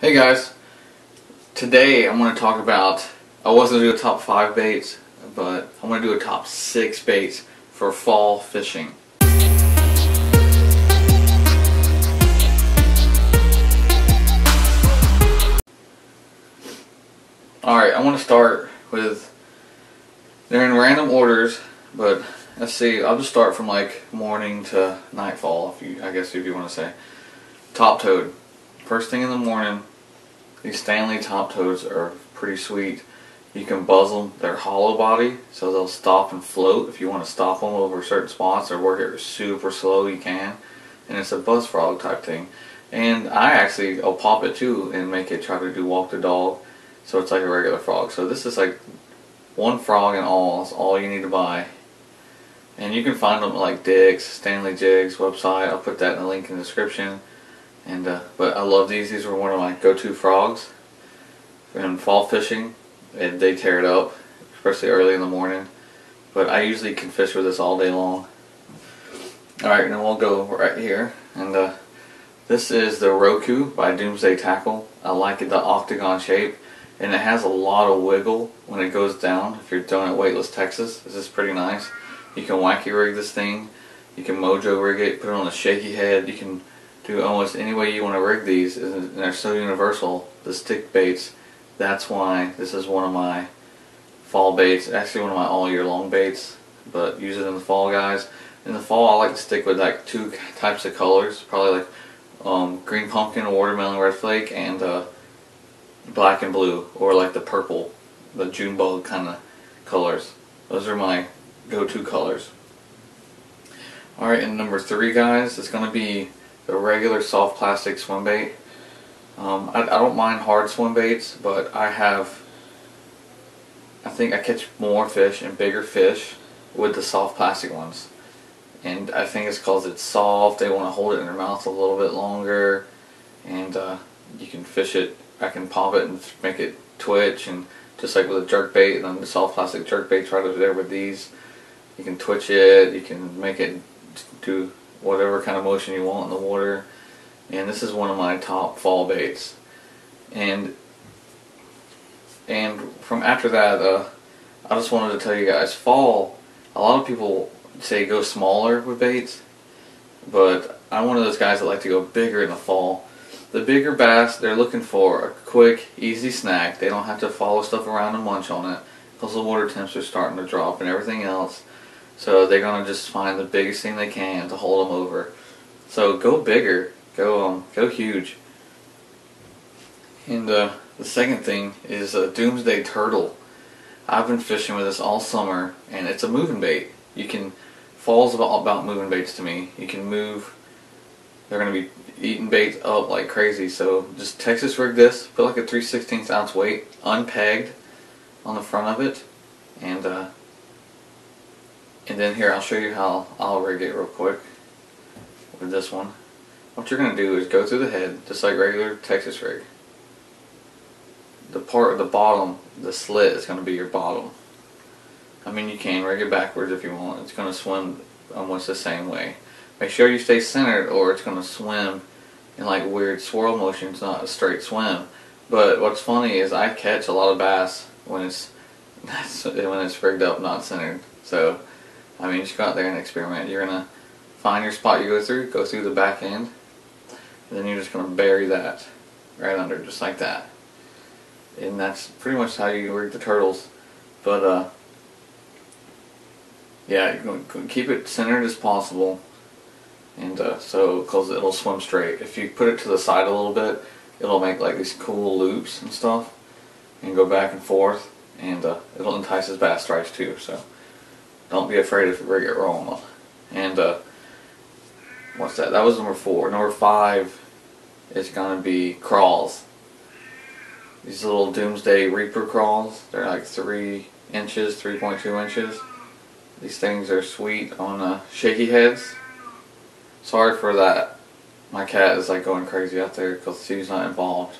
Hey guys, today I'm going to talk about, I wasn't going to do a top 5 baits, but I'm going to do a top 6 baits for fall fishing. Alright, I want to start with, they're in random orders, but let's see, I'll just start from like morning to nightfall, if you, I guess if you want to say. Top toad. First thing in the morning, these Stanley top toads are pretty sweet. You can buzz them. They're hollow body, so they'll stop and float. If you want to stop them over certain spots or work it super slow, you can. And it's a buzz frog type thing. And I actually, I'll pop it too and make it try to do walk the dog. So it's like a regular frog. So this is like one frog and all. That's all you need to buy. And you can find them like Dick's, Stanley Jigs website. I'll put that in the link in the description. And uh, but I love these. These were one of my go-to frogs. In fall fishing, and they tear it up, especially early in the morning. But I usually can fish with this all day long. All right, and then we'll go right here. And uh, this is the Roku by Doomsday Tackle. I like it, the octagon shape, and it has a lot of wiggle when it goes down. If you're throwing it weightless Texas, this is pretty nice. You can wacky rig this thing. You can mojo rig it, put it on a shaky head. You can do almost any way you want to rig these and they're so universal the stick baits that's why this is one of my fall baits actually one of my all year long baits but use it in the fall guys. In the fall I like to stick with like two types of colors probably like um, green pumpkin watermelon red flake and uh, black and blue or like the purple the June bug kind of colors. Those are my go-to colors. Alright and number three guys going to be the regular soft plastic swim bait. Um, I, I, don't mind hard swim baits, but I have, I think I catch more fish and bigger fish with the soft plastic ones. And I think it's because it's soft, they want to hold it in their mouth a little bit longer, and uh, you can fish it, I can pop it and make it twitch, and just like with a jerk bait, and then the soft plastic jerk baits right over there with these, you can twitch it, you can make it do whatever kind of motion you want in the water. And this is one of my top fall baits. And and from after that, uh, I just wanted to tell you guys, fall, a lot of people say go smaller with baits, but I'm one of those guys that like to go bigger in the fall. The bigger bass, they're looking for a quick, easy snack. They don't have to follow stuff around and munch on it because the water temps are starting to drop and everything else. So they're gonna just find the biggest thing they can to hold them over. So go bigger, go um, go huge. And uh, the second thing is a Doomsday Turtle. I've been fishing with this all summer, and it's a moving bait. You can falls about about moving baits to me. You can move. They're gonna be eating baits up like crazy. So just Texas rig this. Put like a 3 16 ounce weight, unpegged, on the front of it, and uh, and then here I'll show you how I'll rig it real quick with this one. What you're going to do is go through the head just like regular Texas rig. The part of the bottom, the slit is going to be your bottom. I mean you can rig it backwards if you want. It's going to swim almost the same way. Make sure you stay centered or it's going to swim in like weird swirl motions, not a straight swim. But what's funny is I catch a lot of bass when it's when it's rigged up not centered. So I mean, just go out there and experiment. You're going to find your spot you go through, go through the back end, and then you're just going to bury that right under, just like that. And that's pretty much how you rig the turtles. But, uh, yeah, you're going to keep it centered as possible. And uh, so, because it'll swim straight. If you put it to the side a little bit, it'll make like these cool loops and stuff. And go back and forth. And uh, it'll entice his bass stripes too. So. Don't be afraid if you it wrong. And uh, what's that? That was number four. Number five is to be crawls. These little Doomsday Reaper crawls. They're like three inches, 3.2 inches. These things are sweet on uh, shaky heads. Sorry for that. My cat is like going crazy out there because she's not involved.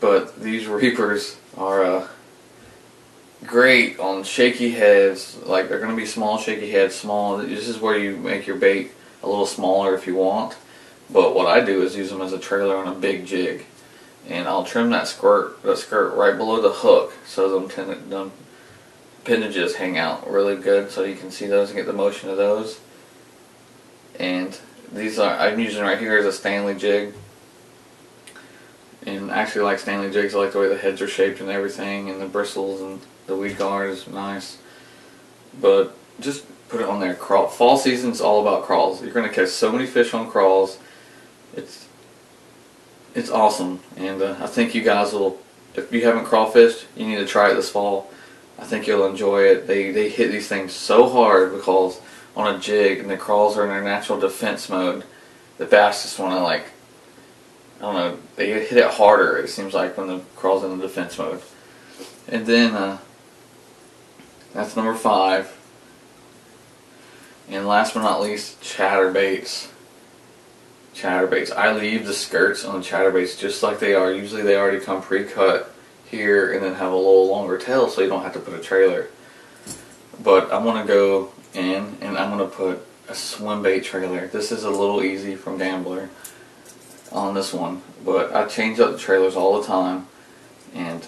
But these Reapers are uh, great on shaky heads. Like they're going to be small shaky heads, small. This is where you make your bait a little smaller if you want. But what I do is use them as a trailer on a big jig. and I'll trim that skirt that skirt right below the hook so them, ten, them appendages hang out really good so you can see those and get the motion of those and these are I'm using right here is a Stanley jig and I actually like Stanley jigs I like the way the heads are shaped and everything and the bristles and the weed guard is nice. But just put it on there. Crawl fall season's all about crawls. You're gonna catch so many fish on crawls. It's it's awesome. And uh, I think you guys will if you haven't crawfished you need to try it this fall. I think you'll enjoy it. They they hit these things so hard because on a jig and the crawls are in their natural defense mode. The bass just want to like I don't know they hit it harder it seems like when the crawls in the defense mode. And then uh, that's number five and last but not least chatterbaits chatterbaits. I leave the skirts on the chatterbaits just like they are. Usually they already come pre-cut here and then have a little longer tail so you don't have to put a trailer. But I'm going to go in and I'm going to put a swim bait trailer. This is a Little EZ from Gambler on this one. But I change up the trailers all the time and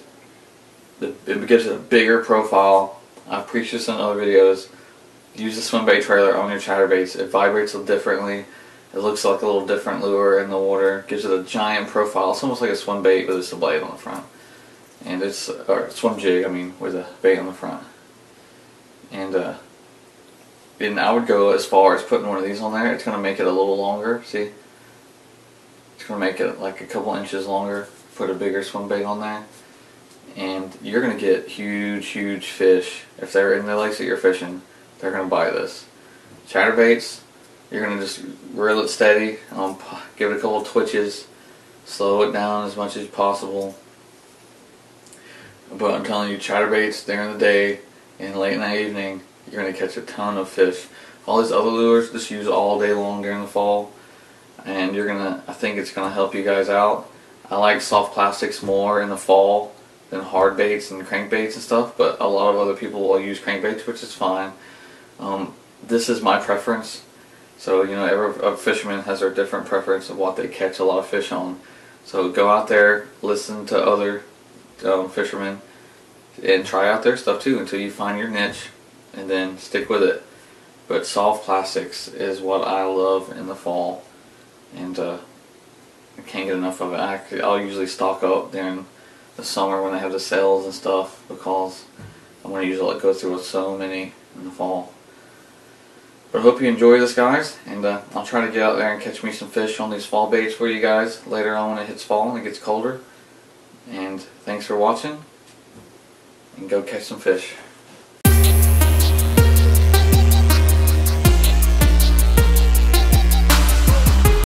it gives it a bigger profile. I've preached this in other videos. Use the swim bait trailer on your chatterbaits. It vibrates a little differently it looks like a little different lure in the water. Gives it a giant profile. It's almost like a swim bait, but it's a blade on the front. And it's or swim jig. I mean, with a bait on the front. And uh, and I would go as far as putting one of these on there. It's going to make it a little longer. See, it's going to make it like a couple inches longer. Put a bigger swim bait on there, and you're going to get huge, huge fish if they're in the lakes that you're fishing. They're going to buy this. Chatterbaits, you're going to just reel it steady, um, give it a couple twitches, slow it down as much as possible. But I'm telling you, chatterbaits during the day and late in the evening, you're going to catch a ton of fish. All these other lures just use all day long during the fall. And you're going to, I think it's going to help you guys out. I like soft plastics more in the fall than hard baits and crankbaits and stuff. But a lot of other people will use crankbaits, which is fine. Um, this is my preference. So, you know, every fisherman has their different preference of what they catch a lot of fish on. So go out there, listen to other um, fishermen, and try out their stuff too until you find your niche, and then stick with it. But soft plastics is what I love in the fall, and uh, I can't get enough of it. I, I'll usually stock up during the summer when they have the sales and stuff because I'm going to usually go through with so many in the fall. But I hope you enjoy this guys and uh, I'll try to get out there and catch me some fish on these fall baits for you guys later on when it hits fall and it gets colder. And thanks for watching and go catch some fish.